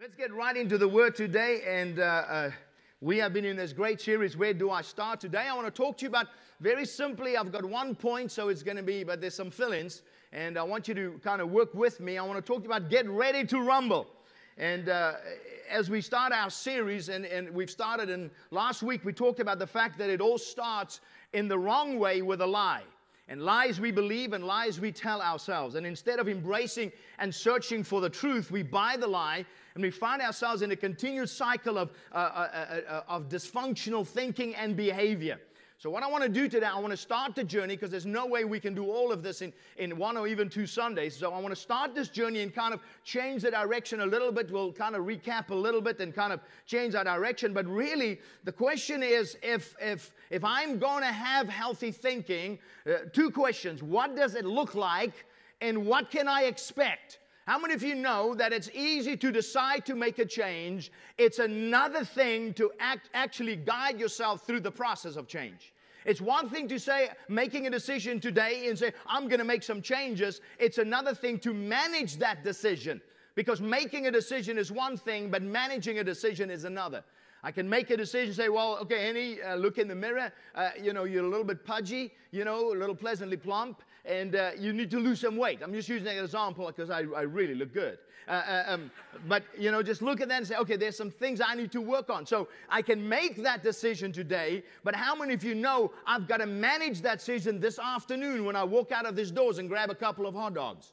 Let's get right into the word today. And uh, uh, we have been in this great series, Where Do I Start? Today, I want to talk to you about very simply, I've got one point, so it's going to be, but there's some fill ins. And I want you to kind of work with me. I want to talk to you about get ready to rumble. And uh, as we start our series, and, and we've started, and last week we talked about the fact that it all starts in the wrong way with a lie and lies we believe and lies we tell ourselves. And instead of embracing and searching for the truth, we buy the lie and we find ourselves in a continued cycle of, uh, uh, uh, uh of dysfunctional thinking and behavior. So, what I want to do today, I want to start the journey because there's no way we can do all of this in, in one or even two Sundays. So, I want to start this journey and kind of change the direction a little bit. We'll kind of recap a little bit and kind of change our direction. But really, the question is if, if, if I'm going to have healthy thinking, uh, two questions. What does it look like? And what can I expect? How many of you know that it's easy to decide to make a change? It's another thing to act, actually guide yourself through the process of change. It's one thing to say, making a decision today and say, I'm going to make some changes. It's another thing to manage that decision. Because making a decision is one thing, but managing a decision is another. I can make a decision, say, well, okay, Hennie, uh, look in the mirror. Uh, you know, you're a little bit pudgy, you know, a little pleasantly plump and uh, you need to lose some weight. I'm just using an example because I, I really look good. Uh, uh, um, but, you know, just look at that and say, okay, there's some things I need to work on. So I can make that decision today, but how many of you know I've got to manage that decision this afternoon when I walk out of these doors and grab a couple of hot dogs?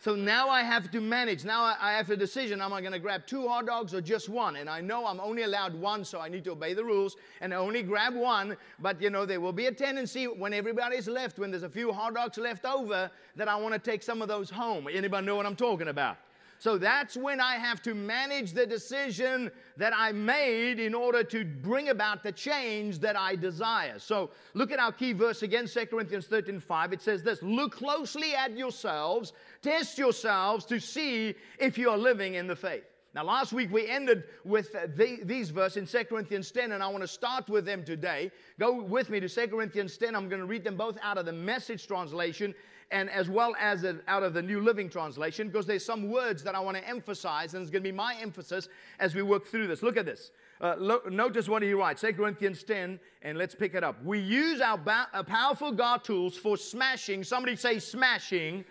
So now I have to manage. Now I have a decision. Am I going to grab two hot dogs or just one? And I know I'm only allowed one, so I need to obey the rules and only grab one. But you know, there will be a tendency when everybody's left, when there's a few hot dogs left over, that I want to take some of those home. Anybody know what I'm talking about? So that's when I have to manage the decision that I made in order to bring about the change that I desire. So look at our key verse again, 2 Corinthians 13 5. It says this Look closely at yourselves, test yourselves to see if you are living in the faith. Now, last week we ended with the, these verses in 2 Corinthians 10, and I want to start with them today. Go with me to 2 Corinthians 10. I'm going to read them both out of the message translation and as well as out of the New Living Translation, because there's some words that I want to emphasize, and it's going to be my emphasis as we work through this. Look at this. Uh, lo- notice what he writes, 2 Corinthians 10, and let's pick it up. We use our, ba- our powerful God tools for smashing. Somebody say smashing.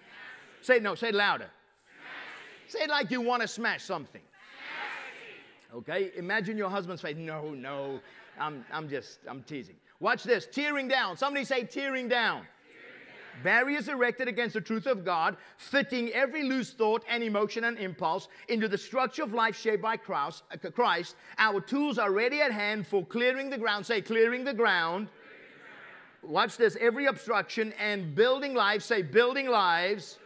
Say no, say it louder. Smashing. Say it like you want to smash something. Smashing. Okay, imagine your husband's face. No, no, I'm, I'm just, I'm teasing. Watch this, tearing down. Somebody say tearing down barriers erected against the truth of God, fitting every loose thought and emotion and impulse into the structure of life shaped by uh, Christ. Our tools are ready at hand for clearing the ground. Say, clearing the ground. Watch this every obstruction and building lives. Say, building lives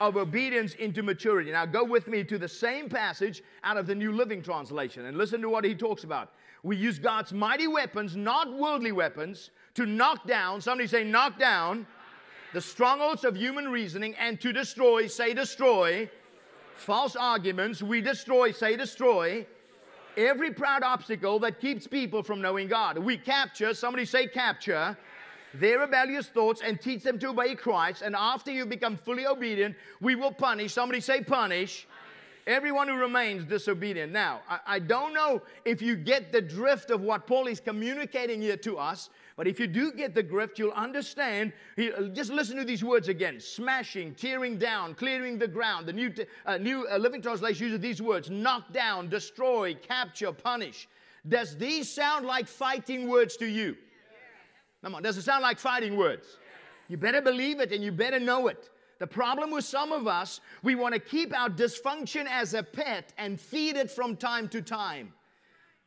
of obedience into maturity. Now, go with me to the same passage out of the New Living Translation and listen to what he talks about. We use God's mighty weapons, not worldly weapons, to knock down, somebody say, knock down the strongholds of human reasoning and to destroy, say destroy, false arguments, we destroy, say destroy, every proud obstacle that keeps people from knowing God. We capture, somebody say capture, their rebellious thoughts and teach them to obey Christ. And after you become fully obedient, we will punish, somebody say punish, everyone who remains disobedient. Now, I, I, don't know if you get the drift of what Paul is communicating here to us, but if you do get the grift, you'll understand. Uh, just listen to these words again smashing, tearing down, clearing the ground. The New, uh, new uh, Living Translation uses these words knock down, destroy, capture, punish. Does these sound like fighting words to you? Come on, does it sound like fighting words? You better believe it and you better know it. The problem with some of us, we want to keep our dysfunction as a pet and feed it from time to time.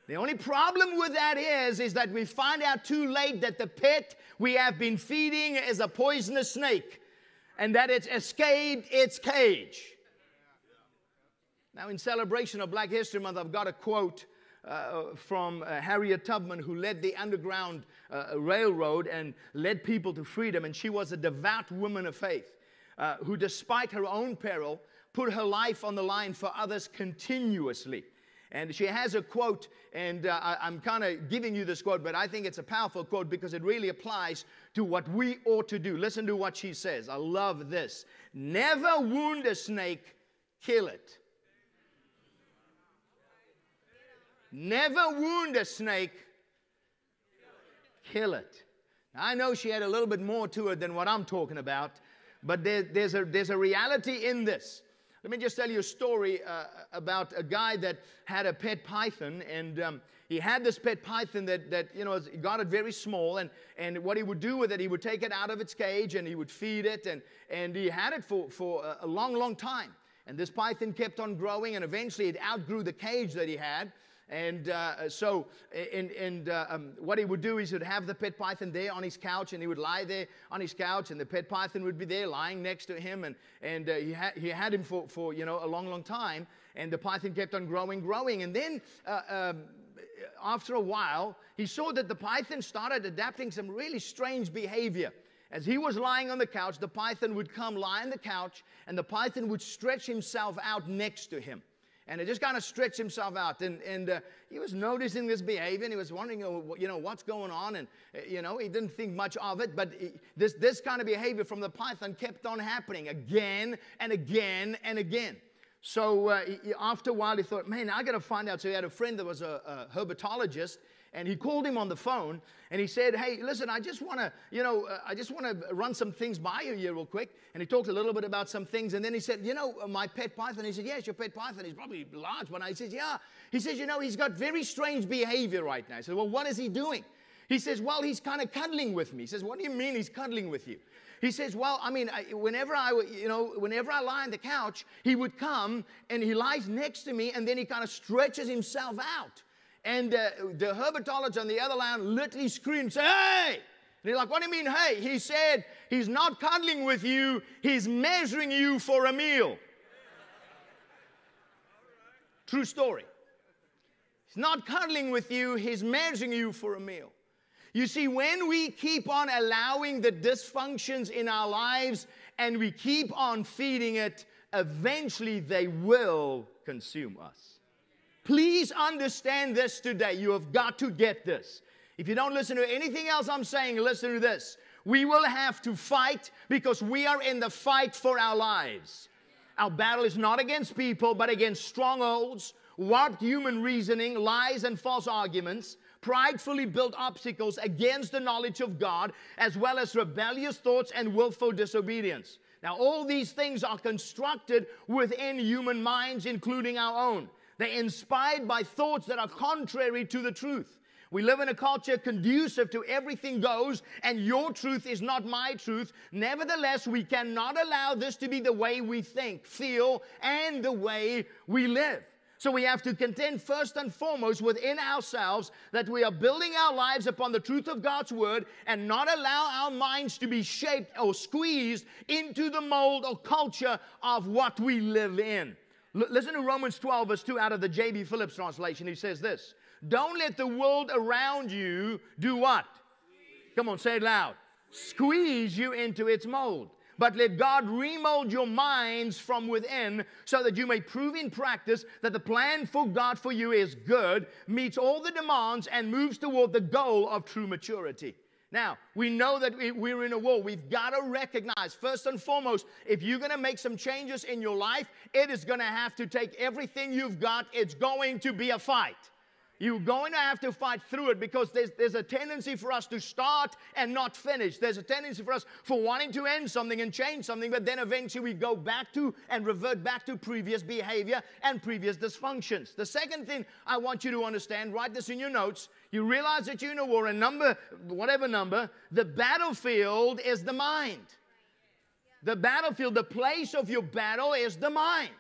The only problem with that is, is that we find out too late that the pet we have been feeding is a poisonous snake and that it's escaped its cage. Now, in celebration of Black History Month, I've got a quote uh, from uh, Harriet Tubman, who led the Underground uh, Railroad and led people to freedom. And she was a devout woman of faith uh, who, despite her own peril, put her life on the line for others continuously. And she has a quote, and uh, I, am kind of giving you this quote, but I think it's a powerful quote because it really applies to what we ought to do. Listen to what she says. I love this. Never wound a snake, kill it. Never wound a snake, kill it. Now, I know she had a little bit more to it than what I'm talking about, but there, there's, a, there's a reality in this. Let me just tell you a story uh, about a guy that had a pet python, and um, he had this pet python that, that you know, got it very small, and, and what he would do with it, he would take it out of its cage and he would feed it, and, and he had it for, for a long, long time. And this python kept on growing, and eventually it outgrew the cage that he had. And uh, so, and, and uh, um, what he would do is he'd have the pet python there on his couch, and he would lie there on his couch, and the pet python would be there lying next to him, and, and uh, he, ha- he had him for, for you know a long, long time. And the python kept on growing, growing, and then uh, um, after a while, he saw that the python started adapting some really strange behavior. As he was lying on the couch, the python would come lie on the couch, and the python would stretch himself out next to him and it just kind of stretched himself out. And, and uh, he was noticing this behavior, and he was wondering, you know, what's going on. And, uh, you know, he didn't think much of it, but this, this kind of behavior from the python kept on happening again and again and again. So uh, he, after a while, he thought, man, I got to find out. So he had a friend that was a, a herpetologist, and he called him on the phone and he said, Hey, listen, I just want to, you know, uh, I just want to run some things by you here real quick. And he talked a little bit about some things. And then he said, You know, uh, my pet python. He said, Yes, your pet python. He's probably large one. I says, Yeah. He says, You know, he's got very strange behavior right now. I said, Well, what is he doing? He says, Well, he's kind of cuddling with me. He says, What do you mean he's cuddling with you? He says, Well, I mean, whenever I, you know, whenever I lie on the couch, he would come and he lies next to me and then he kind of stretches himself out. And uh, the herpetologist on the other line literally screamed, say, hey! And he's like, what do you mean, hey? He said, he's not cuddling with you, he's measuring you for a meal. True story. He's not cuddling with you, he's measuring you for a meal. You see, when we keep on allowing the dysfunctions in our lives and we keep on feeding it, eventually they will consume us. Please understand this today. You have got to get this. If you don't listen to anything else I'm saying, listen to this. We will have to fight because we are in the fight for our lives. Our battle is not against people, but against strongholds, warped human reasoning, lies, and false arguments, pridefully built obstacles against the knowledge of God, as well as rebellious thoughts and willful disobedience. Now, all these things are constructed within human minds, including our own. They're inspired by thoughts that are contrary to the truth. We live in a culture conducive to everything goes, and your truth is not my truth. Nevertheless, we cannot allow this to be the way we think, feel, and the way we live. So we have to contend first and foremost within ourselves that we are building our lives upon the truth of God's word and not allow our minds to be shaped or squeezed into the mold or culture of what we live in. L- listen to Romans 12, verse 2 out of the J.B. Phillips translation. He says this Don't let the world around you do what? Come on, say it loud. Squeeze you into its mold. But let God remold your minds from within so that you may prove in practice that the plan for God for you is good, meets all the demands, and moves toward the goal of true maturity. Now, we know that we're in a war. We've got to recognize, first and foremost, if you're going to make some changes in your life, it is going to have to take everything you've got. It's going to be a fight. You're going to have to fight through it because there's, there's a tendency for us to start and not finish. There's a tendency for us for wanting to end something and change something, but then eventually we go back to and revert back to previous behavior and previous dysfunctions. The second thing I want you to understand, write this in your notes. You realize that you know, war, a number, whatever number, the battlefield is the mind. The battlefield, the place of your battle is the mind.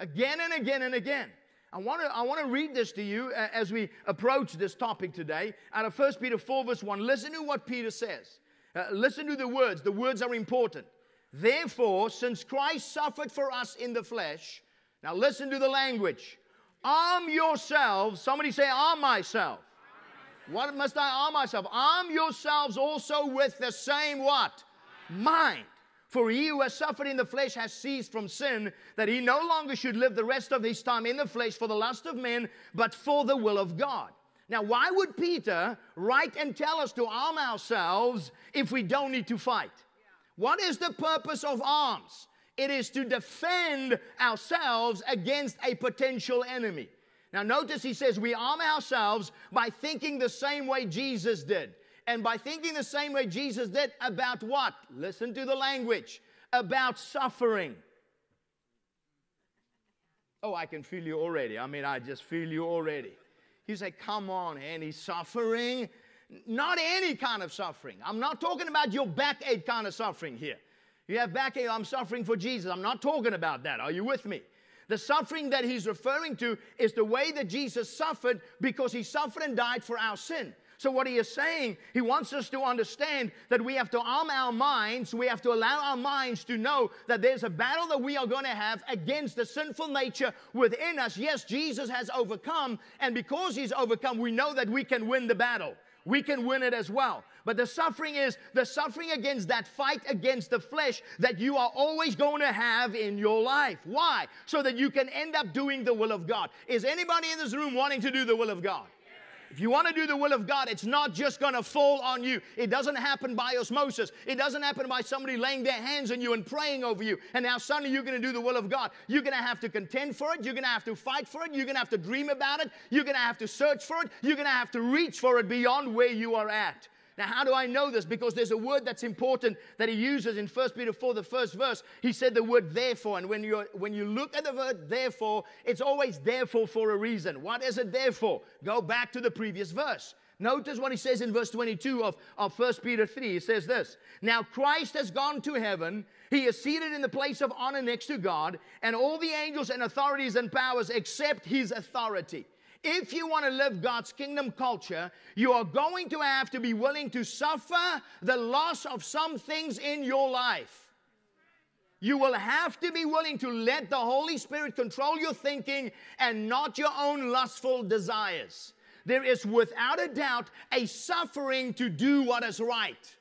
Again and again and again. I want to I want to read this to you uh, as we approach this topic today out of 1 Peter 4 verse 1. Listen to what Peter says. Uh, listen to the words. The words are important. Therefore, since Christ suffered for us in the flesh, now listen to the language. Arm yourselves. Somebody say, arm myself. What must I arm myself? Arm yourselves also with the same what? Mind. For he who has suffered in the flesh has ceased from sin, that he no longer should live the rest of his time in the flesh for the lust of men, but for the will of God. Now, why would Peter write and tell us to arm ourselves if we don't need to fight? What is the purpose of arms? It is to defend ourselves against a potential enemy. Now, notice he says we arm ourselves by thinking the same way Jesus did. And by thinking the same way Jesus did about what? Listen to the language about suffering. Oh, I can feel you already. I mean, I just feel you already. You say, Come on, any suffering. Not any kind of suffering. I'm not talking about your backache kind of suffering here. You have backache, I'm suffering for Jesus. I'm not talking about that. Are you with me? The suffering that he's referring to is the way that Jesus suffered because he suffered and died for our sin. So, what he is saying, he wants us to understand that we have to arm our minds, we have to allow our minds to know that there's a battle that we are going to have against the sinful nature within us. Yes, Jesus has overcome, and because he's overcome, we know that we can win the battle. We can win it as well. But the suffering is the suffering against that fight against the flesh that you are always going to have in your life. Why? So that you can end up doing the will of God. Is anybody in this room wanting to do the will of God? If you want to do the will of God, it's not just going to fall on you. It doesn't happen by osmosis. It doesn't happen by somebody laying their hands on you and praying over you. And now suddenly you're going to do the will of God. You're going to have to contend for it. You're going to have to fight for it. You're going to have to dream about it. You're going to have to search for it. You're going to have to reach for it beyond where you are at. Now, how do I know this? Because there's a word that's important that he uses in 1 Peter 4, the first verse. He said the word therefore. And when you when you look at the word therefore, it's always therefore for a reason. What is it therefore? Go back to the previous verse. Notice what he says in verse 22 of, of 1 Peter 3. He says this Now Christ has gone to heaven. He is seated in the place of honor next to God, and all the angels and authorities and powers accept his authority if you want to live God's kingdom culture, you are going to have to be willing to suffer the loss of some things in your life. You will have to be willing to let the Holy Spirit control your thinking and not your own lustful desires. There is without a doubt a suffering to do what is right.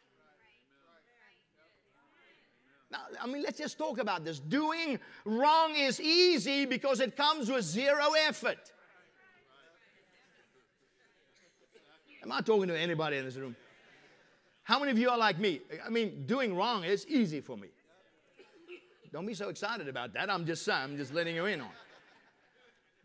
Now, I mean, let's just talk about this. Doing wrong is easy because it comes with zero effort. Am I talking to anybody in this room? How many of you are like me? I mean, doing wrong is easy for me. Don't be so excited about that. I'm just I'm just letting you in on.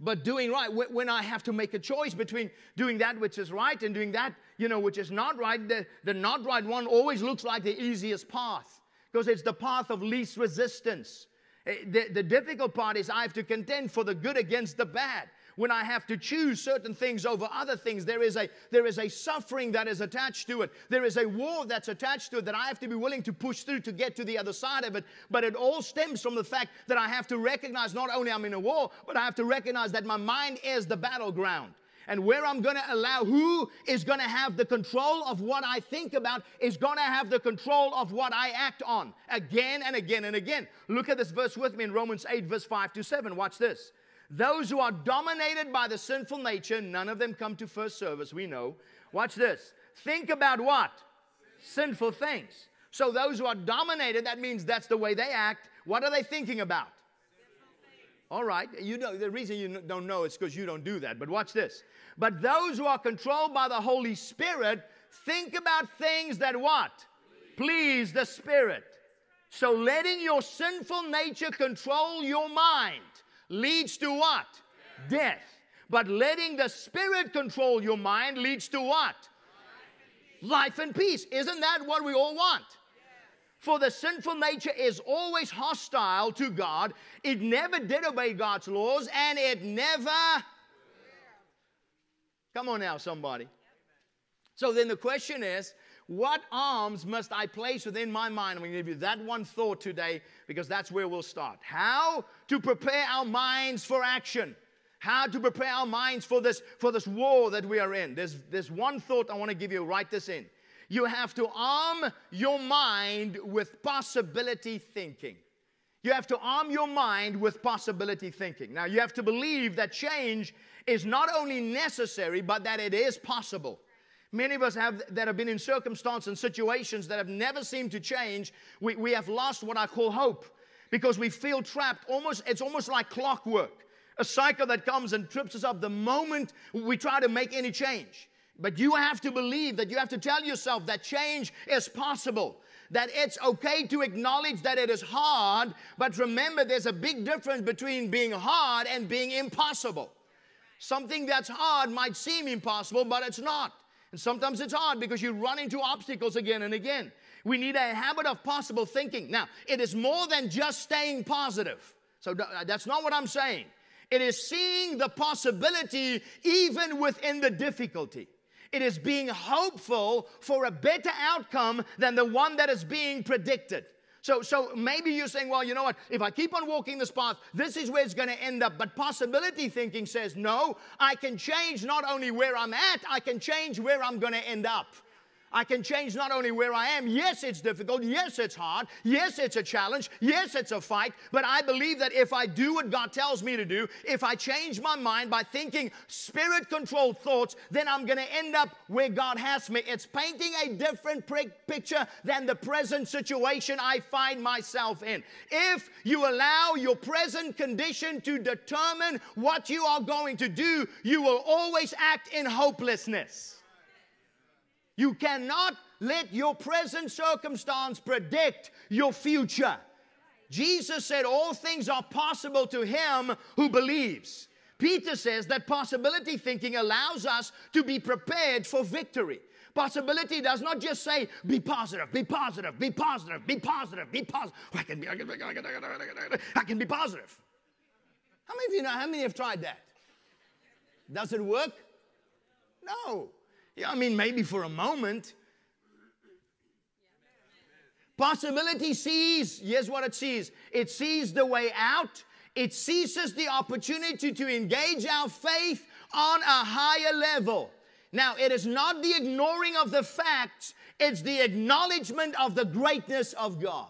But doing right, when I have to make a choice between doing that which is right and doing that, you know, which is not right, the, the not right one always looks like the easiest path because it's the path of least resistance. Eh, the, the difficult part is I have to contend for the good against the bad when I have to choose certain things over other things, there is a there is a suffering that is attached to it. There is a war that's attached to it that I have to be willing to push through to get to the other side of it. But it all stems from the fact that I have to recognize not only I'm in a war, but I have to recognize that my mind is the battleground and where I'm going to allow who is going to have the control of what I think about is going to have the control of what I act on again and again and again. Look at this verse with me in Romans 8, verse 5 to 7. Watch this. Those who are dominated by the sinful nature, none of them come to first service, we know. Watch this. Think about what? Sinful things. So those who are dominated, that means that's the way they act. What are they thinking about? All right, you know the reason you don't know is because you don't do that. But watch this. But those who are controlled by the Holy Spirit think about things that what? Please the Spirit. So letting your sinful nature control your mind leads to what? Death. But letting the Spirit control your mind leads to what? Life and peace. Isn't that what we all want? For the sinful nature is always hostile to God. It never did obey God's laws and it never. Come on now, somebody. So then the question is what arms must I place within my mind? I'm going to give you that one thought today because that's where we'll start. How to prepare our minds for action. How to prepare our minds for this, for this war that we are in. There's, there's one thought I want to give you. Write this in. You have to arm your mind with possibility thinking. You have to arm your mind with possibility thinking. Now, you have to believe that change is not only necessary, but that it is possible. Many of us have that have been in circumstances and situations that have never seemed to change. We, we have lost what I call hope because we feel trapped. Almost, it's almost like clockwork, a cycle that comes and trips us up the moment we try to make any change. But you have to believe that you have to tell yourself that change is possible. That it's okay to acknowledge that it is hard, but remember there's a big difference between being hard and being impossible. Something that's hard might seem impossible, but it's not. And sometimes it's hard because you run into obstacles again and again. We need a habit of possible thinking. Now, it is more than just staying positive. So uh, that's not what I'm saying. It is seeing the possibility even within the difficulty. It is being hopeful for a better outcome than the one that is being predicted. So, so maybe you're saying, well, you know what? If I keep on walking this path, this is where it's going to end up. But possibility thinking says, no, I can change not only where I'm at, I can change where I'm going to end up. I can change not only where I am. Yes, it's difficult. Yes, it's hard. Yes, it's a challenge. Yes, it's a fight. But I believe that if I do what God tells me to do, if I change my mind by thinking spirit controlled thoughts, then I'm going to end up where God has me. It's painting a different picture than the present situation I find myself in. If you allow your present condition to determine what you are going to do, you will always act in hopelessness. You cannot let your present circumstance predict your future. Jesus said, All things are possible to him who believes. Peter says that possibility thinking allows us to be prepared for victory. Possibility does not just say, be positive, be positive, be positive, be positive, be positive. I can be, I can be, I can, be, I can be positive. How many of you know, how many have tried that? Does it work? No. Yeah, I mean, maybe for a moment. Possibility sees, here's what it sees it sees the way out, it seizes the opportunity to engage our faith on a higher level. Now, it is not the ignoring of the facts, it's the acknowledgement of the greatness of God.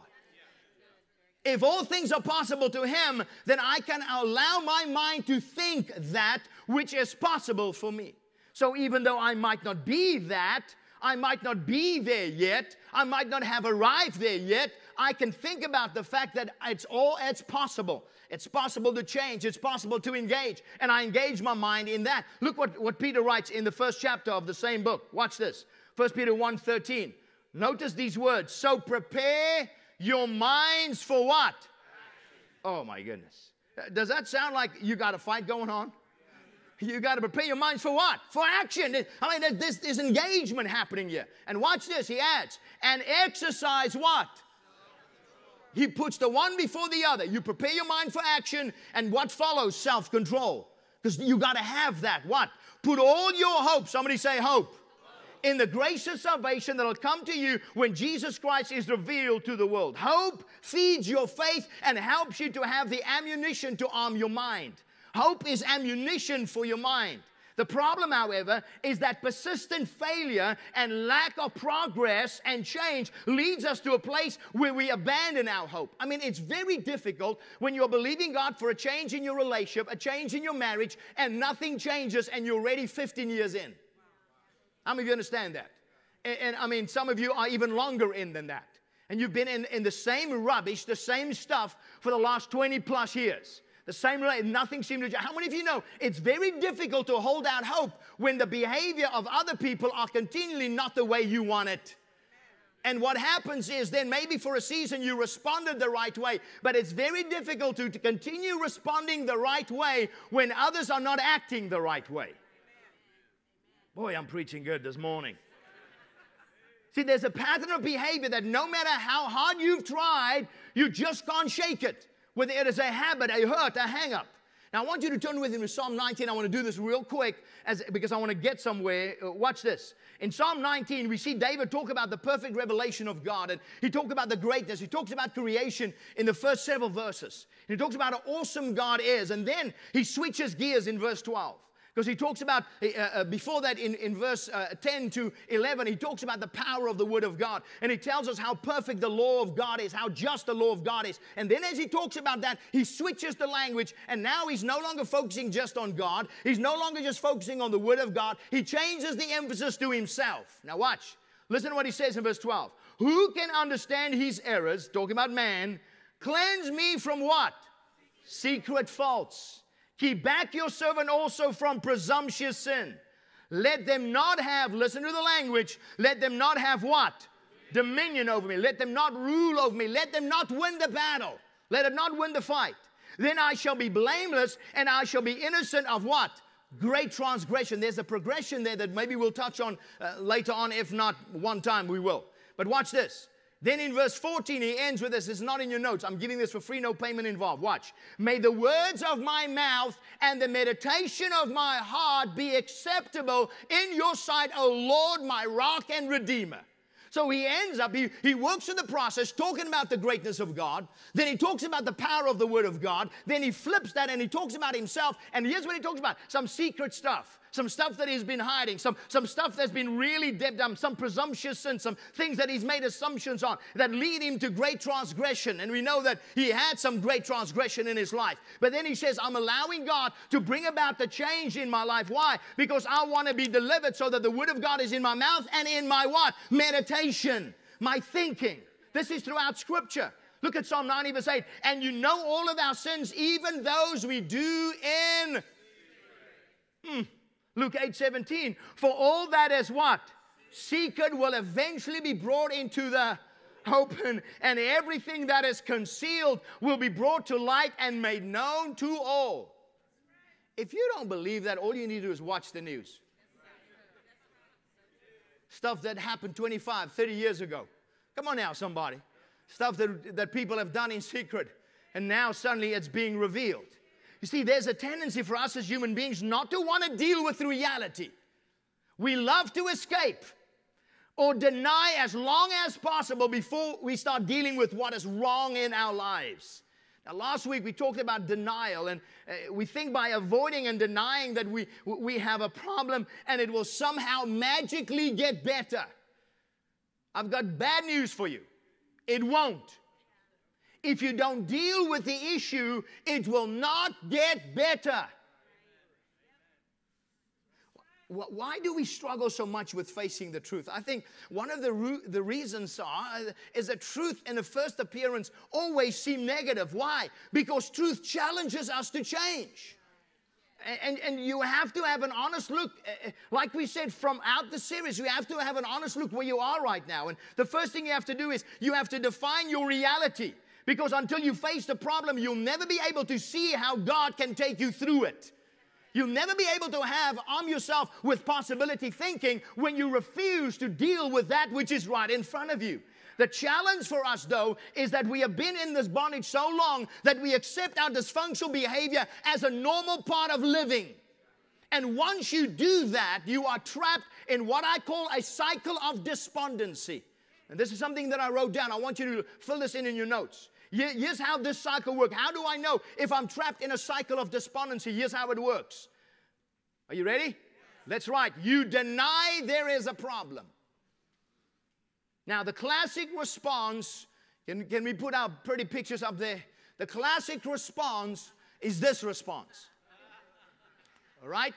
If all things are possible to Him, then I can allow my mind to think that which is possible for me. So even though I might not be that, I might not be there yet, I might not have arrived there yet, I can think about the fact that it's all it's possible. It's possible to change, it's possible to engage, and I engage my mind in that. Look what, what Peter writes in the first chapter of the same book. Watch this. 1 Peter 1:13. Notice these words. So prepare your minds for what? Oh my goodness. Does that sound like you got a fight going on? You got to prepare your minds for what? For action. I mean, this this engagement happening here. And watch this, he adds, and exercise what? He puts the one before the other. You prepare your mind for action, and what follows? Self control. Because you got to have that. What? Put all your hope, somebody say hope, in the grace of salvation that'll come to you when Jesus Christ is revealed to the world. Hope feeds your faith and helps you to have the ammunition to arm your mind. Hope is ammunition for your mind. The problem, however, is that persistent failure and lack of progress and change leads us to a place where we abandon our hope. I mean, it's very difficult when you're believing God for a change in your relationship, a change in your marriage, and nothing changes and you're already 15 years in. How many of you understand that? And, and I mean, some of you are even longer in than that. And you've been in, in the same rubbish, the same stuff for the last 20 plus years. The same way, nothing seemed to. change. How many of you know it's very difficult to hold out hope when the behavior of other people are continually not the way you want it? And what happens is then maybe for a season you responded the right way, but it's very difficult to, to continue responding the right way when others are not acting the right way. Boy, I'm preaching good this morning. See, there's a pattern of behavior that no matter how hard you've tried, you just can't shake it whether it is a habit, a hurt, a hang up. Now, I want you to turn with me to Psalm 19. I want to do this real quick as, because I want to get somewhere. Uh, watch this. In Psalm 19, we see David talk about the perfect revelation of God, and he talked about the greatness. He talks about creation in the first several verses. he talks about how awesome God is, and then he switches gears in verse 12. Because he talks about, uh, uh, before that, in, in verse uh, 10 to 11, he talks about the power of the Word of God. And he tells us how perfect the law of God is, how just the law of God is. And then as he talks about that, he switches the language. And now he's no longer focusing just on God, he's no longer just focusing on the Word of God. He changes the emphasis to himself. Now, watch. Listen to what he says in verse 12. Who can understand his errors, talking about man, cleanse me from what? Secret faults. Keep back your servant also from presumptuous sin. Let them not have, listen to the language, let them not have what? Dominion over me. Let them not rule over me. Let them not win the battle. Let them not win the fight. Then I shall be blameless and I shall be innocent of what? Great transgression. There's a progression there that maybe we'll touch on uh, later on. If not one time, we will. But watch this. Then in verse 14, he ends with this. It's not in your notes. I'm giving this for free, no payment involved. Watch. May the words of my mouth and the meditation of my heart be acceptable in your sight, O Lord, my rock and redeemer. So he ends up, he, he works in the process talking about the greatness of God. Then he talks about the power of the Word of God. Then he flips that and he talks about himself. And here's what he talks about some secret stuff some stuff that he's been hiding, some, some stuff that's been really dead down, some presumptuous sin, some things that he's made assumptions on that lead him to great transgression. And we know that he had some great transgression in his life. But then he says, I'm allowing God to bring about the change in my life. Why? Because I want to be delivered so that the word of God is in my mouth and in my what? Meditation, my thinking. This is throughout scripture. Look at Psalm 90, verse 8. And you know all of our sins, even those we do in. Hmm. Luke 8 17. For all that is what? Secret will eventually be brought into the open, and everything that is concealed will be brought to light and made known to all. If you don't believe that, all you need to do is watch the news. Stuff that happened 25, 30 years ago. Come on now, somebody. Stuff that, that people have done in secret, and now suddenly it's being revealed. You see, there's a tendency for us as human beings not to want to deal with reality. We love to escape or deny as long as possible before we start dealing with what is wrong in our lives. Now, last week we talked about denial, and uh, we think by avoiding and denying that we, we have a problem and it will somehow magically get better. I've got bad news for you it won't. If you don't deal with the issue, it will not get better. Why do we struggle so much with facing the truth? I think one of the, the reasons are, is that truth in the first appearance always seem negative. Why? Because truth challenges us to change. And, and you have to have an honest look, eh, eh, like we said from out the series, you have to have an honest look where you are right now. And the first thing you have to do is you have to define your reality. Because until you face the problem, you'll never be able to see how God can take you through it. You'll never be able to have arm yourself with possibility thinking when you refuse to deal with that which is right in front of you. The challenge for us, though, is that we have been in this bondage so long that we accept our dysfunctional behavior as a normal part of living. And once you do that, you are trapped in what I call a cycle of despondency. And this is something that I wrote down. I want you to fill this in in your notes. Here's how this cycle works. How do I know if I'm trapped in a cycle of despondency? Here's how it works. Are you ready? That's right. You deny there is a problem. Now, the classic response can, can we put our pretty pictures up there? The classic response is this response. All right?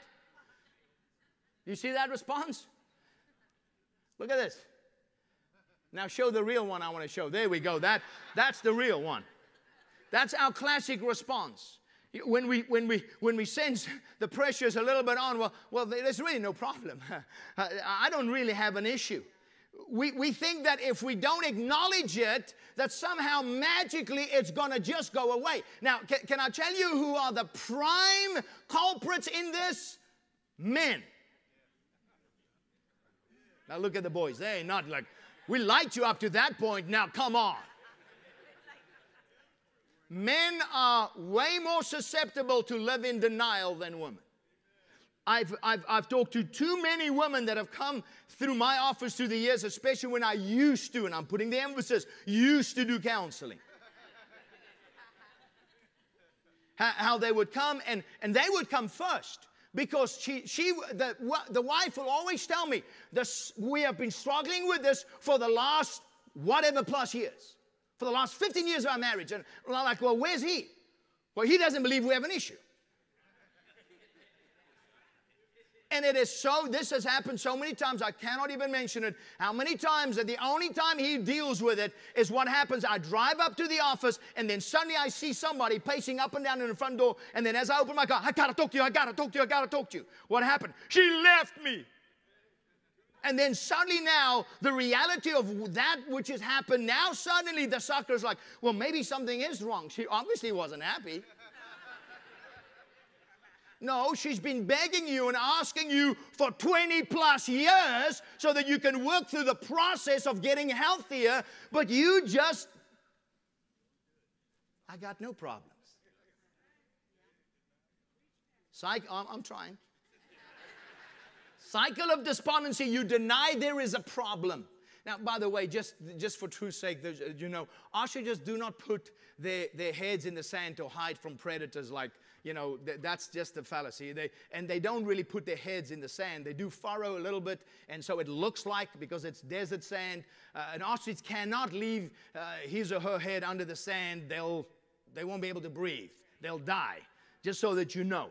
You see that response? Look at this. Now show the real one I want to show. There we go. That, that's the real one. That's our classic response. When we, when, we, when we sense the pressure is a little bit on, well, well, there's really no problem. I don't really have an issue. We, we think that if we don't acknowledge it, that somehow magically it's going to just go away. Now, can, can I tell you who are the prime culprits in this? Men. Now look at the boys. They ain't not like we liked you up to that point. Now, come on. Men are way more susceptible to live in denial than women. I've, I've, I've talked to too many women that have come through my office through the years, especially when I used to, and I'm putting the emphasis, used to do counseling. how, how they would come, and, and they would come first because she, she the, the wife will always tell me this, we have been struggling with this for the last whatever plus years. For the last 15 years of our marriage. And i'm like well where's he? Well he doesn't believe we have an issue And it is so, this has happened so many times, I cannot even mention it. How many times that the only time he deals with it is what happens. I drive up to the office, and then suddenly I see somebody pacing up and down in the front door. And then as I open my car, I gotta talk to you, I gotta talk to you, I gotta talk to you. What happened? She left me. And then suddenly now, the reality of that which has happened, now suddenly the sucker's like, well, maybe something is wrong. She obviously wasn't happy. No, she's been begging you and asking you for 20 plus years so that you can work through the process of getting healthier, but you just, I got no problems. Psych, I'm, I'm trying. Cycle of despondency, you deny there is a problem. Now, by the way, just, just for truth's sake, you know, ostriches do not put their, their heads in the sand to hide from predators like, you know, th- that's just a fallacy. They, and they don't really put their heads in the sand. They do furrow a little bit, and so it looks like, because it's desert sand, uh, an ostrich cannot leave uh, his or her head under the sand. They'll, they won't be able to breathe. They'll die, just so that you know.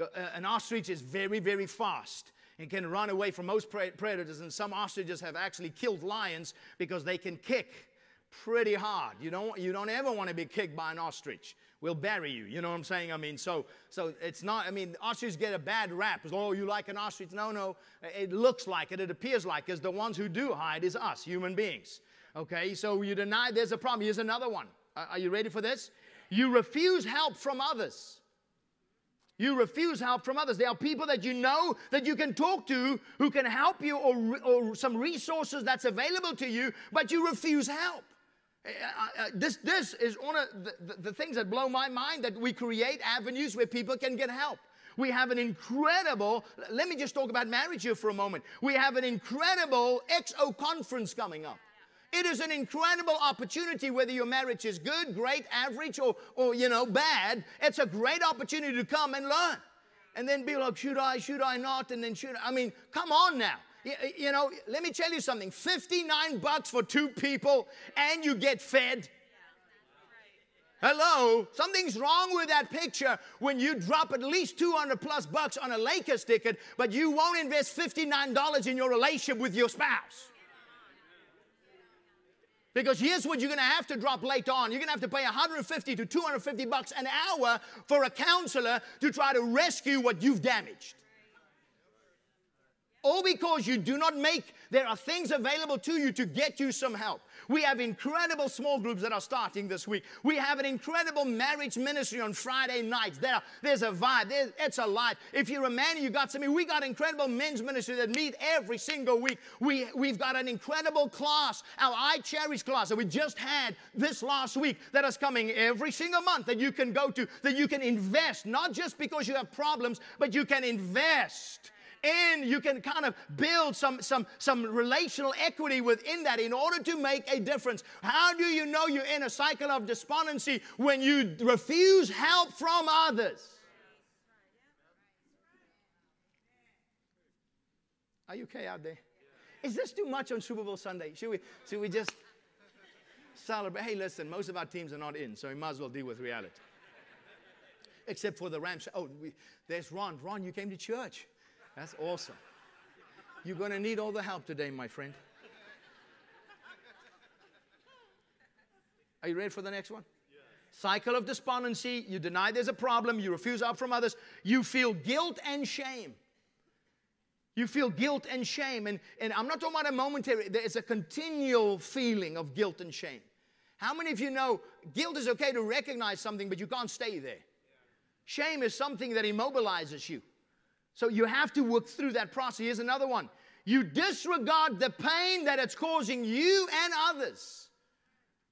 Uh, an ostrich is very, very fast and can run away from most predators. And some ostriches have actually killed lions because they can kick pretty hard. You don't, you don't ever want to be kicked by an ostrich. We'll bury you. You know what I'm saying? I mean, so, so it's not, I mean, ostriches get a bad rap. as Oh, you like an ostrich? No, no. It looks like it. It appears like it. The ones who do hide is us, human beings. Okay, so you deny there's a problem. Here's another one. Are you ready for this? You refuse help from others. You refuse help from others. There are people that you know that you can talk to who can help you or, or some resources that's available to you, but you refuse help. Uh, uh, uh, this, this is one of the, the, the things that blow my mind that we create avenues where people can get help. We have an incredible, let me just talk about marriage here for a moment. We have an incredible XO conference coming up. It is an incredible opportunity, whether your marriage is good, great, average, or, or you know, bad. It's a great opportunity to come and learn. And then be like, should I, should I not? And then should I? I mean, come on now. You, know, let me tell you something 59 bucks for two people, and you get fed. Hello, something's wrong with that picture when you drop at least 200 plus bucks on a Lakers ticket, but you won't invest $59 in your relationship with your spouse. Because here's what you're going to have to drop later on. You're going to have to pay 150 to 250 bucks an hour for a counselor to try to rescue what you've damaged all because you do not make, there are things available to you to get you some help. We have incredible small groups that are starting this week. We have an incredible marriage ministry on Friday nights. There, there's a vibe, there's, it's a life. If you're a man you got something, we got incredible men's ministry that meet every single week. We, we've got an incredible class, our I Cherish class that we just had this last week that is coming every single month that you can go to, that you can invest, not just because you have problems, but you can invest and you can kind of build some, some, some relational equity within that in order to make a difference. How do you know you're in a cycle of despondency when you refuse help from others? Are you okay out there? Is this too much on Super Bowl Sunday? Should we, should we just celebrate? Hey, listen, most of our teams are not in, so we might as well deal with reality. Except for the Rams. Oh, we, there's Ron. Ron, you came to church. That's awesome. You're going to need all the help today, my friend. Are you ready for the next one? Cycle of despondency. You deny there's a problem. You refuse help from others. You feel guilt and shame. You feel guilt and shame. And, and I'm not talking about a momentary, it's a continual feeling of guilt and shame. How many of you know guilt is okay to recognize something, but you can't stay there? Shame is something that immobilizes you. So you have to work through that process. Here's another one. You disregard the pain that it's causing you and others.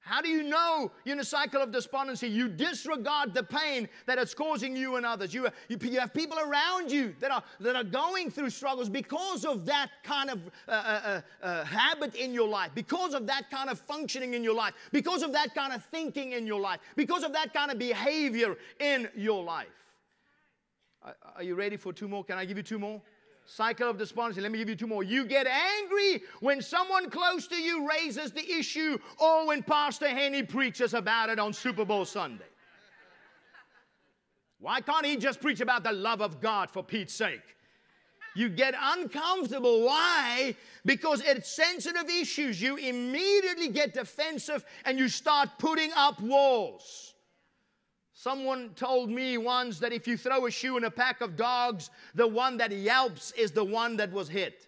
How do you know you're in a cycle of despondency? You disregard the pain that it's causing you and others. You, you, you have people around you that are, that are going through struggles because of that kind of uh, uh, uh, uh habit in your life, because of that kind of functioning in your life, because of that kind of thinking in your life, because of that kind of behavior in your life. Are you ready for two more? Can I give you two more? Cycle of despondency. Let me give you two more. You get angry when someone close to you raises the issue or when Pastor Hennie preaches about it on Super Bowl Sunday. Why can't he just preach about the love of God for Pete's sake? You get uncomfortable. Why? Because it's sensitive issues. You immediately get defensive and you start putting up walls. Someone told me once that if you throw a shoe in a pack of dogs, the one that yelps is the one that was hit.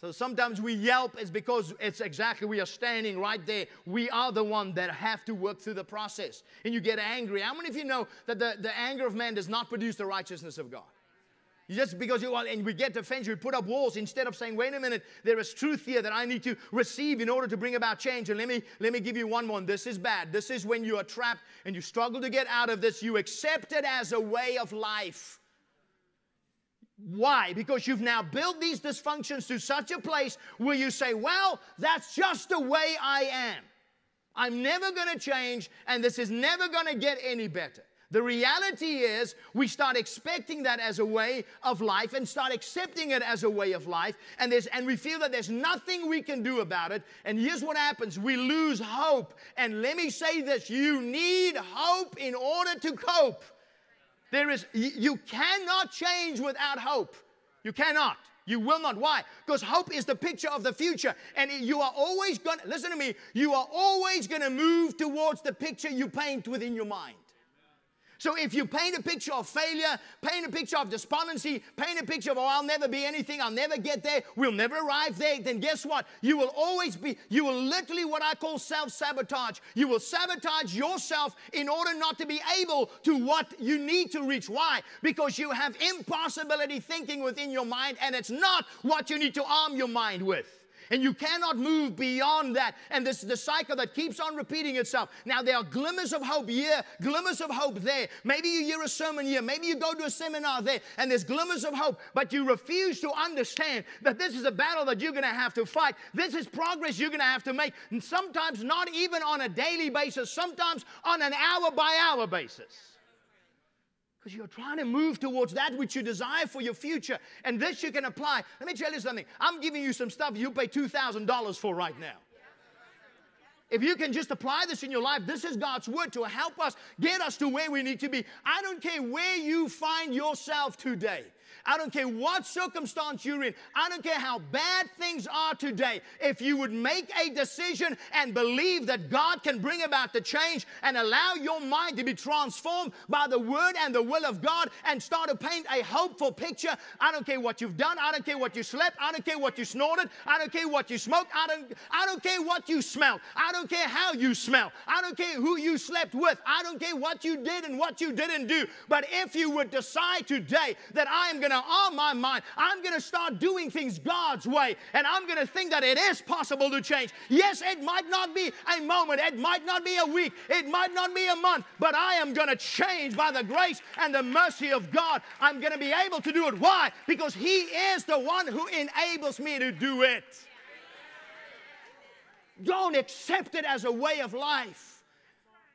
So sometimes we yelp, it's because it's exactly we are standing right there. We are the one that have to work through the process. And you get angry. How many of you know that the, the anger of man does not produce the righteousness of God? Just because you are, and we get defensive, we put up walls instead of saying, wait a minute, there is truth here that I need to receive in order to bring about change. And let me let me give you one more. This is bad. This is when you are trapped and you struggle to get out of this. You accept it as a way of life. Why? Because you've now built these dysfunctions to such a place where you say, well, that's just the way I am. I'm never going to change, and this is never going to get any better. The reality is, we start expecting that as a way of life and start accepting it as a way of life, and, there's, and we feel that there's nothing we can do about it. And here's what happens we lose hope. And let me say this you need hope in order to cope. There is, you cannot change without hope. You cannot. You will not. Why? Because hope is the picture of the future. And you are always going to, listen to me, you are always going to move towards the picture you paint within your mind. So if you paint a picture of failure, paint a picture of despondency, paint a picture of, oh, I'll never be anything, I'll never get there, we'll never arrive there, then guess what? You will always be, you will literally what I call self sabotage. You will sabotage yourself in order not to be able to what you need to reach. Why? Because you have impossibility thinking within your mind, and it's not what you need to arm your mind with. And you cannot move beyond that. And this is the cycle that keeps on repeating itself. Now, there are glimmers of hope here, glimmers of hope there. Maybe you hear a sermon here, maybe you go to a seminar there, and there's glimmers of hope, but you refuse to understand that this is a battle that you're going to have to fight. This is progress you're going to have to make. And sometimes not even on a daily basis, sometimes on an hour by hour basis. Because you're trying to move towards that which you desire for your future. And this you can apply. Let me tell you something. I'm giving you some stuff you pay $2,000 for right now. If you can just apply this in your life, this is God's word to help us get us to where we need to be. I don't care where you find yourself today. I don't care what circumstance you're in. I don't care how bad things are today. If you would make a decision and believe that God can bring about the change and allow your mind to be transformed by the word and the will of God and start to paint a hopeful picture, I don't care what you've done. I don't care what you slept. I don't care what you snorted. I don't care what you smoked. I don't, I don't care what you smelled. I don't care how you smell. I don't care who you slept with. I don't care what you did and what you didn't do. But if you would decide today that I am going to arm my mind. I'm going to start doing things God's way, and I'm going to think that it is possible to change. Yes, it might not be a moment, it might not be a week, it might not be a month, but I am going to change by the grace and the mercy of God. I'm going to be able to do it. Why? Because He is the one who enables me to do it. Don't accept it as a way of life.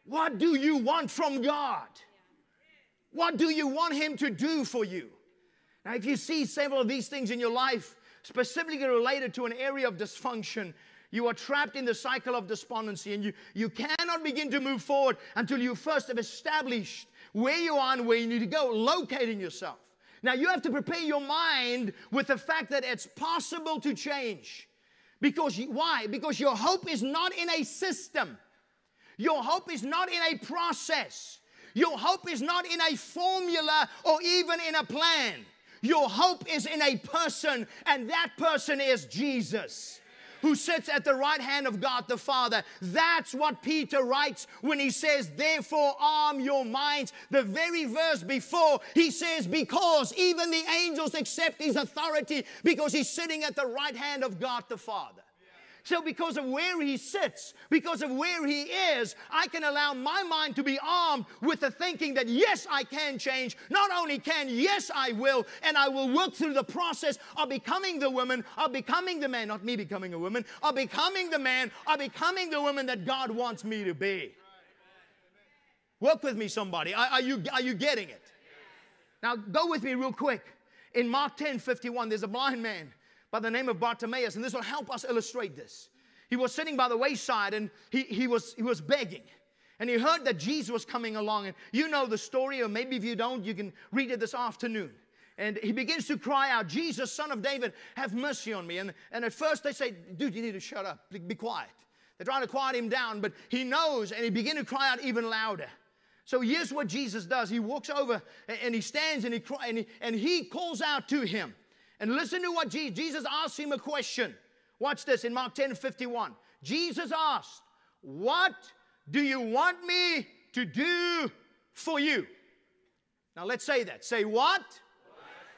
What do you want from God? What do you want Him to do for you? Now, if you see several of these things in your life, specifically related to an area of dysfunction, you are trapped in the cycle of despondency and you, you cannot begin to move forward until you first have established where you are and where you need to go, locating yourself. Now, you have to prepare your mind with the fact that it's possible to change. Because why? Because your hope is not in a system. Your hope is not in a process. Your hope is not in a formula or even in a plan. Your hope is in a person, and that person is Jesus who sits at the right hand of God the Father. That's what Peter writes when he says, Therefore, arm your minds. The very verse before, he says, Because even the angels accept his authority because he's sitting at the right hand of God the Father. So, because of where he sits, because of where he is, I can allow my mind to be armed with the thinking that yes, I can change. Not only can, yes, I will. And I will work through the process of becoming the woman, of becoming the man, not me becoming a woman, of becoming the man, of becoming the woman that God wants me to be. Work with me, somebody. Are, are, you, are you getting it? Now, go with me real quick. In Mark 10 51, there's a blind man by the name of Bartimaeus, and this will help us illustrate this. He was sitting by the wayside and he, he, was, he was begging. And he heard that Jesus was coming along. And you know the story, or maybe if you don't, you can read it this afternoon. And he begins to cry out, Jesus, son of David, have mercy on me. And, and at first they say, dude, you need to shut up, be, be quiet. They're trying to quiet him down, but he knows and he begins to cry out even louder. So here's what Jesus does. He walks over and, and he stands and he, cry, and, he, and he calls out to him. And listen to what Jesus, Jesus asked him a question. Watch this in Mark 10 51. Jesus asked, What do you want me to do for you? Now let's say that. Say, What, what?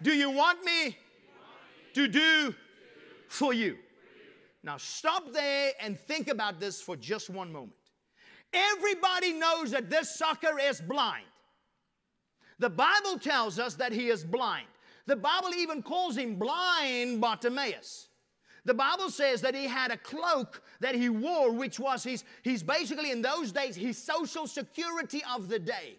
do you want me, you want me to do for you? Now stop there and think about this for just one moment. Everybody knows that this sucker is blind. The Bible tells us that he is blind. The Bible even calls him blind Bartimaeus. The Bible says that he had a cloak that he wore, which was his, he's basically in those days his social security of the day.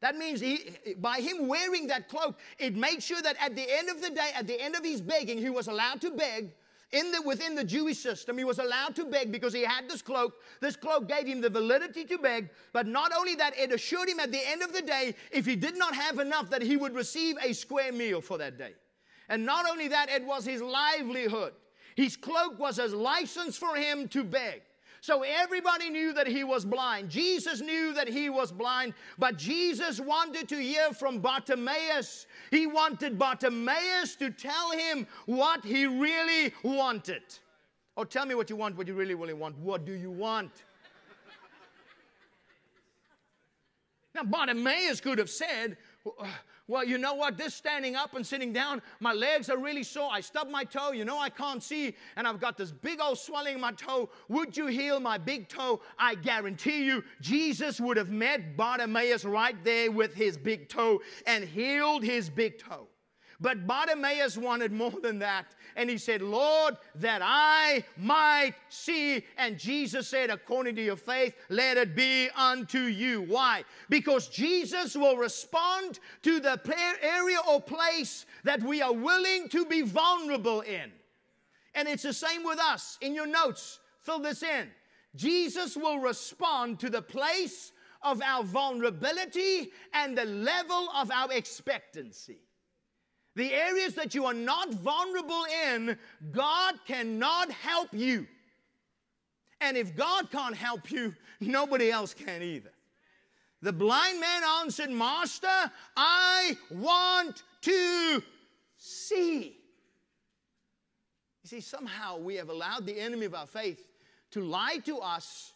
That means he, by him wearing that cloak, it made sure that at the end of the day, at the end of his begging, he was allowed to beg in the, within the Jewish system, he was allowed to beg because he had this cloak. This cloak gave him the validity to beg, but not only that, it assured him at the end of the day, if he did not have enough, that he would receive a square meal for that day. And not only that, it was his livelihood. His cloak was a license for him to beg. So everybody knew that he was blind. Jesus knew that he was blind, but Jesus wanted to hear from Bartimaeus. He wanted Bartimaeus to tell him what he really wanted. Oh, tell me what you want, what you really, really want. What do you want? now, Bartimaeus could have said, well, you know what? This standing up and sitting down, my legs are really sore. I stubbed my toe. You know I can't see, and I've got this big old swelling in my toe. Would you heal my big toe? I guarantee you, Jesus would have met Bartimaeus right there with his big toe and healed his big toe. But Bartimaeus wanted more than that. And he said, Lord, that I might see. And Jesus said, according to your faith, let it be unto you. Why? Because Jesus will respond to the area or place that we are willing to be vulnerable in. And it's the same with us. In your notes, fill this in. Jesus will respond to the place of our vulnerability and the level of our expectancy. The areas that you are not vulnerable in, God cannot help you. And if God can't help you, nobody else can either. The blind man answered, Master, I want to see. You see, somehow we have allowed the enemy of our faith to lie to us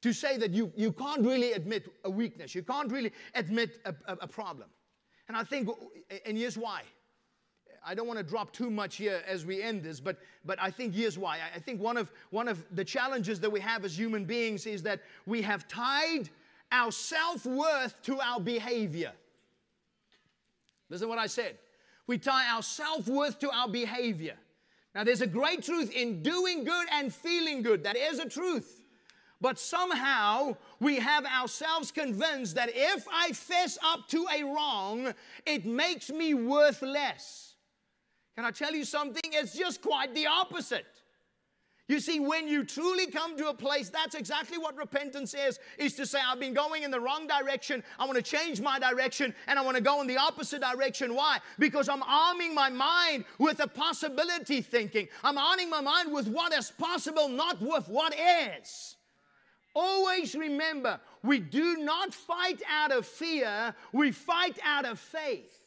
to say that you, you can't really admit a weakness, you can't really admit a, a, a problem. And I think, and here's why. I don't want to drop too much here as we end this, but, but I think here's why. I think one of, one of the challenges that we have as human beings is that we have tied our self worth to our behavior. Listen to what I said. We tie our self worth to our behavior. Now, there's a great truth in doing good and feeling good. That is a truth. But somehow we have ourselves convinced that if I fess up to a wrong, it makes me worth less. Can I tell you something? It's just quite the opposite. You see, when you truly come to a place, that's exactly what repentance is, is to say, I've been going in the wrong direction. I want to change my direction and I want to go in the opposite direction. Why? Because I'm arming my mind with a possibility thinking. I'm arming my mind with what is possible, not with what is. Always remember, we do not fight out of fear, we fight out of faith.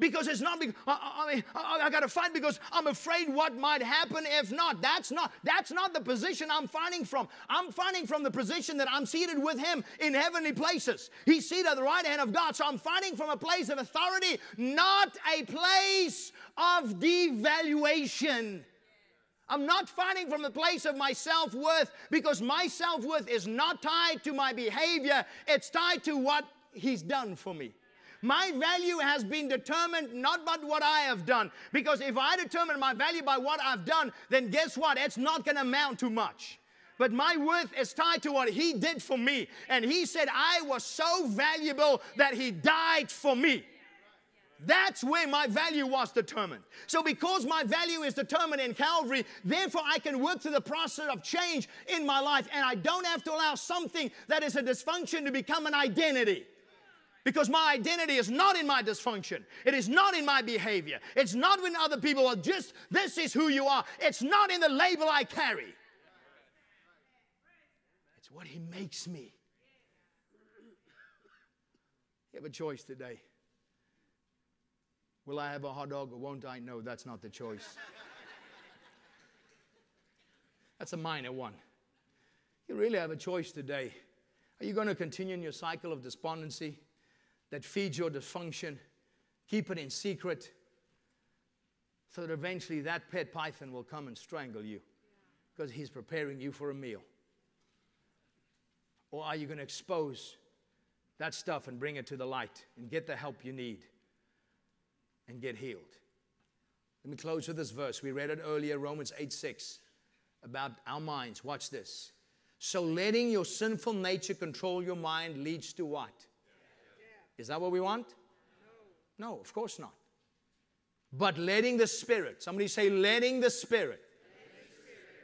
Because it's not because I, I, mean, I, I got to fight because I'm afraid what might happen if not. That's not that's not the position I'm fighting from. I'm fighting from the position that I'm seated with Him in heavenly places. He's seated at the right hand of God. So I'm fighting from a place of authority, not a place of devaluation. I'm not fighting from the place of my self worth because my self worth is not tied to my behavior, it's tied to what He's done for me. My value has been determined not by what I have done. Because if I determine my value by what I've done, then guess what? It's not going to amount to much. But my worth is tied to what He did for me. And He said, I was so valuable that He died for me. That's where my value was determined. So, because my value is determined in Calvary, therefore I can work through the process of change in my life, and I don't have to allow something that is a dysfunction to become an identity. Because my identity is not in my dysfunction. It is not in my behavior. It's not when other people are just, this is who you are. It's not in the label I carry. It's what He makes me. You have a choice today. Will I have a hot dog or won't I? No, that's not the choice. that's a minor one. You really have a choice today. Are you going to continue in your cycle of despondency that feeds your dysfunction? Keep it in secret so that eventually that pet python will come and strangle you because he's preparing you for a meal. Or are you going to expose that stuff and bring it to the light and get the help you need and get healed? Let me close with this verse. We read it earlier, Romans 8 6, about our minds. Watch this. So letting your sinful nature control your mind leads to what? Is that what we want? No, of course not. But letting the Spirit, somebody say, letting the Spirit.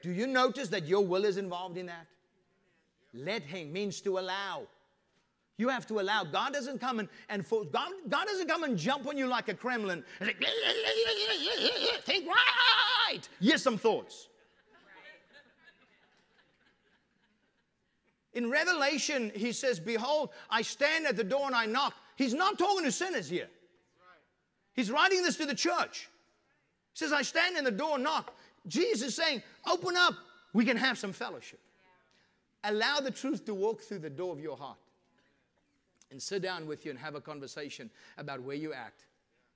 Do you notice that your will is involved in that? Let Him means to allow. You have to allow. God doesn't come and, and God, God doesn't come and jump on you like a Kremlin say, think right. Yes, some thoughts. In Revelation, he says, Behold, I stand at the door and I knock. He's not talking to sinners here. He's writing this to the church. He says, I stand in the door and knock. Jesus is saying, Open up. We can have some fellowship. Allow the truth to walk through the door of your heart and sit down with you and have a conversation about where you act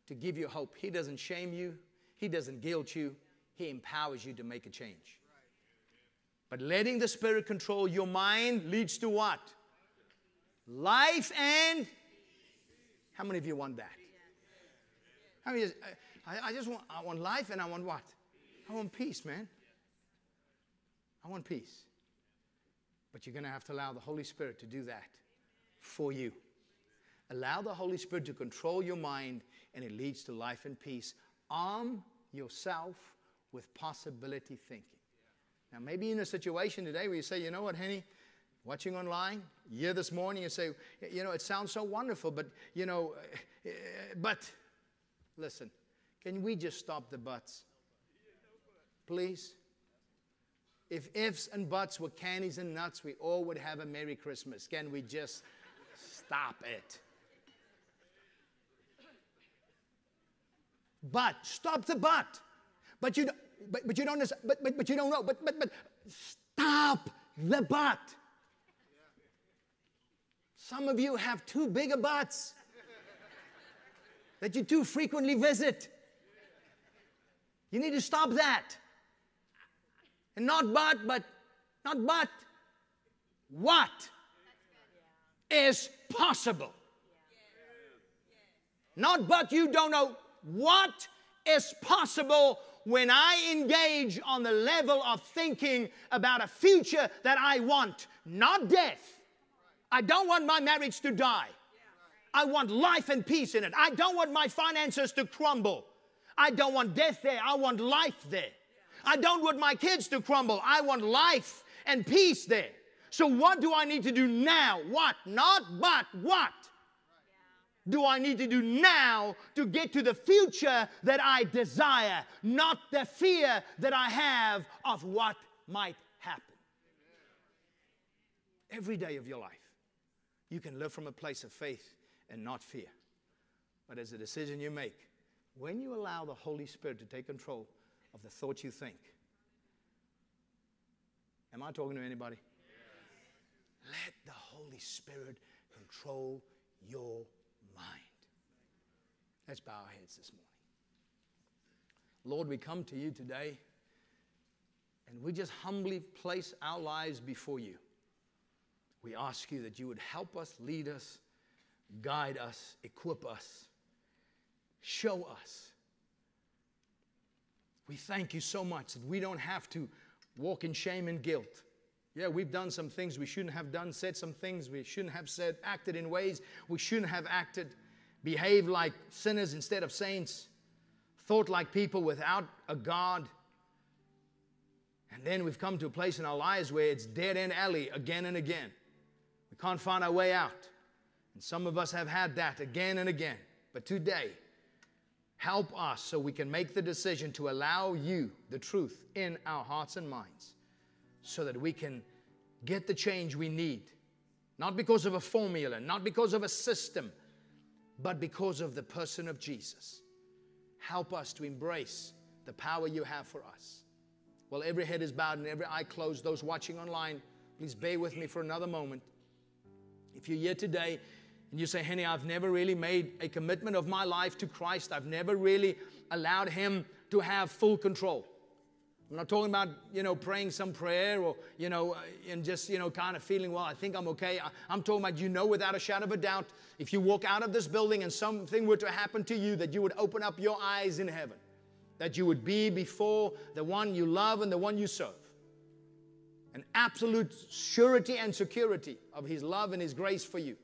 to give you hope. He doesn't shame you, He doesn't guilt you, He empowers you to make a change. But letting the Spirit control your mind leads to what? Life and. How many of you want that? I I, I just want, I want life and I want what? I want peace, man. I want peace. But you're going to have to allow the Holy Spirit to do that for you. Allow the Holy Spirit to control your mind, and it leads to life and peace. Arm yourself with possibility thinking. Now, maybe in a situation today where you say, you know what, Hennie, watching online, here this morning, you say, you know, it sounds so wonderful, but, you know, eh, eh, but Listen, can we just stop the buts? Please? If ifs and buts were candies and nuts, we all would have a Merry Christmas. Can we just stop it? But stop the but. But you, but, but you don't. But, but, but you don't know. But but but stop the but. Some of you have too big a butts that you too frequently visit. You need to stop that. And not but, but, not but, what is possible? Not but you don't know what is possible when I engage on the level of thinking about a future that I want, not death. I don't want my marriage to die. I want life and peace in it. I don't want my finances to crumble. I don't want death there. I want life there. I don't want my kids to crumble. I want life and peace there. So, what do I need to do now? What? Not but what? Do I need to do now to get to the future that I desire, not the fear that I have of what might happen? Every day of your life, you can live from a place of faith and not fear. But as a decision you make, when you allow the Holy Spirit to take control of the thoughts you think, am I talking to anybody? Yes. Let the Holy Spirit control your. Let's bow our heads this morning. Lord, we come to you today and we just humbly place our lives before you. We ask you that you would help us, lead us, guide us, equip us, show us. We thank you so much that we don't have to walk in shame and guilt. Yeah, we've done some things we shouldn't have done, said some things we shouldn't have said, acted in ways we shouldn't have acted, behaved like sinners instead of saints, thought like people without a God. And then we've come to a place in our lives where it's dead end alley again and again. We can't find our way out. And some of us have had that again and again. But today, help us so we can make the decision to allow you, the truth, in our hearts and minds so that we can get the change we need. Not because of a formula, not because of a system, but because of the person of Jesus. help us to embrace the power you have for us. Well, every head is bowed and every eye closed. Those watching online, please bear with me for another moment. If you're here today and you say, Hennie, I've never really made a commitment of my life to Christ, I've never really allowed Him to have full control. I'm not talking about, you know, praying some prayer or, you know, uh, and just, you know, kind of feeling, well, I think I'm okay. I'm talking about you know without a shadow of a doubt, if you walk out of this building and something were to happen to you, that you would open up your eyes in heaven, that you would be before the one you love and the one you serve. An absolute surety and security of His love and His grace for you.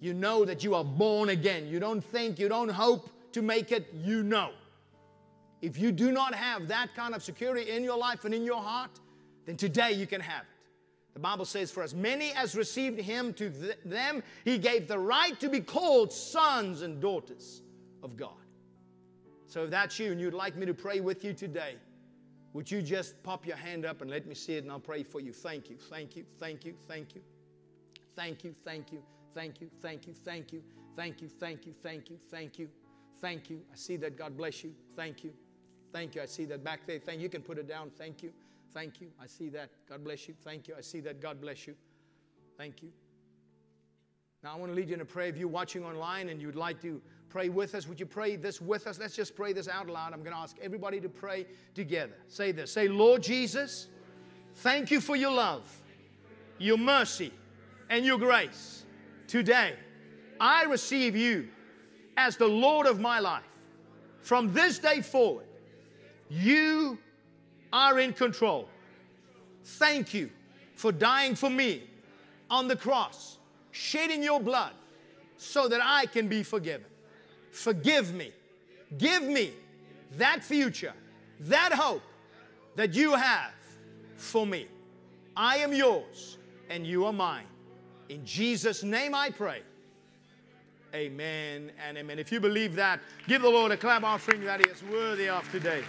You know that you are born again. You don't think, you don't hope to make it, you know. If you do not have that kind of security in your life and in your heart, then today you can have it. The Bible says, For as many as received him, to th- them he gave the right to be called sons and daughters of God. So if that's you and you'd like me to pray with you today, would you just pop your hand up and let me see it and I'll pray for you? Thank you, thank you, thank you, thank you, thank you, thank you, thank you, thank you, thank you, thank you, thank you, thank you, thank you, thank you. I see that. God bless you. Thank you. Thank you. I see that back there. Thank you. You can put it down. Thank you. Thank you. I see that. God bless you. Thank you. I see that. God bless you. Thank you. Now, I want to lead you in a prayer. If you're watching online and you'd like to pray with us, would you pray this with us? Let's just pray this out loud. I'm going to ask everybody to pray together. Say this Say, Lord Jesus, thank you for your love, your mercy, and your grace. Today, I receive you as the Lord of my life. From this day forward, you are in control. Thank you for dying for me on the cross, shedding your blood so that I can be forgiven. Forgive me. Give me that future, that hope that you have for me. I am yours and you are mine. In Jesus' name I pray. Amen and amen. If you believe that, give the Lord a clap offering that He is worthy of today.